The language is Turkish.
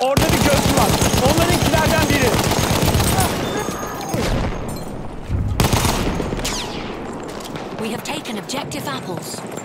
Orada bir gözcü var. Onlarınkilerden biri. We have taken objective apples.